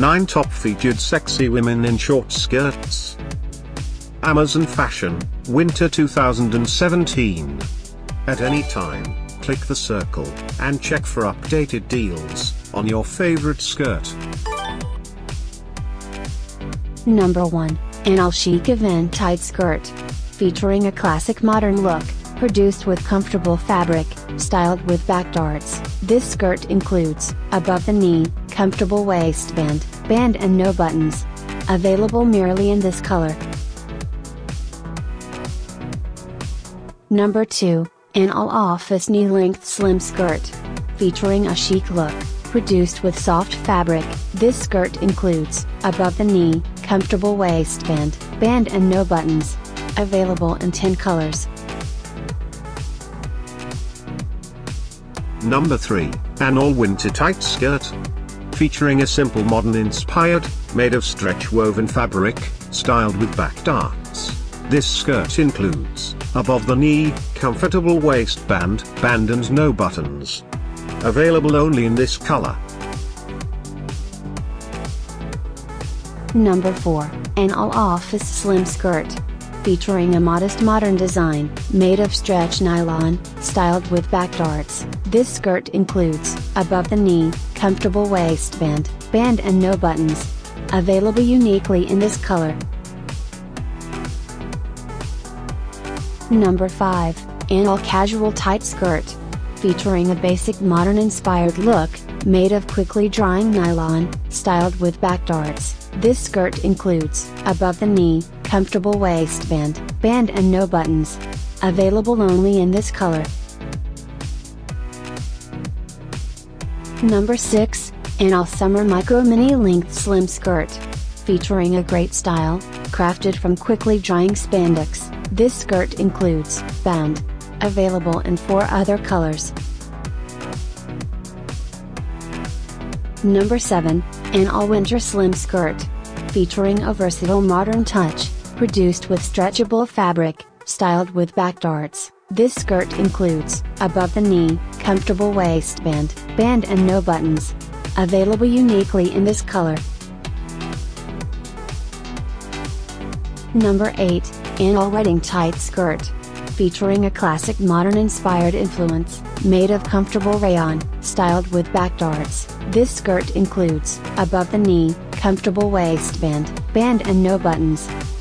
9 top featured sexy women in short skirts. Amazon Fashion, Winter 2017. At any time, click the circle, and check for updated deals, on your favorite skirt. Number 1, an all chic event tight skirt. Featuring a classic modern look, produced with comfortable fabric, styled with back darts. This skirt includes, above the knee, comfortable waistband, band and no buttons. Available merely in this color. Number 2, an all office knee length slim skirt. Featuring a chic look, produced with soft fabric. This skirt includes, above the knee, comfortable waistband, band and no buttons. Available in 10 colors. Number 3, an all-winter tight skirt. Featuring a simple modern inspired, made of stretch woven fabric, styled with back darts. This skirt includes, above the knee, comfortable waistband, band and no buttons. Available only in this color. Number 4, an all-office slim skirt. Featuring a modest modern design, made of stretch nylon, styled with back darts. This skirt includes, above the knee, comfortable waistband, band and no buttons. Available uniquely in this color. Number 5, an all casual tight skirt. Featuring a basic modern inspired look, made of quickly drying nylon, styled with back darts. This skirt includes, above the knee, comfortable waistband, band and no buttons. Available only in this color. Number 6, an all summer micro mini length slim skirt. Featuring a great style, crafted from quickly drying spandex. This skirt includes, band. Available in 4 other colors. Number 7, an all winter slim skirt. Featuring a versatile modern touch, produced with stretchable fabric, styled with back darts. This skirt includes, above the knee, comfortable waistband, band and no buttons. Available uniquely in this color. Number 8, an all wedding tight skirt. Featuring a classic modern inspired influence, made of comfortable rayon, styled with back darts. This skirt includes, above the knee, comfortable waistband, band and no buttons.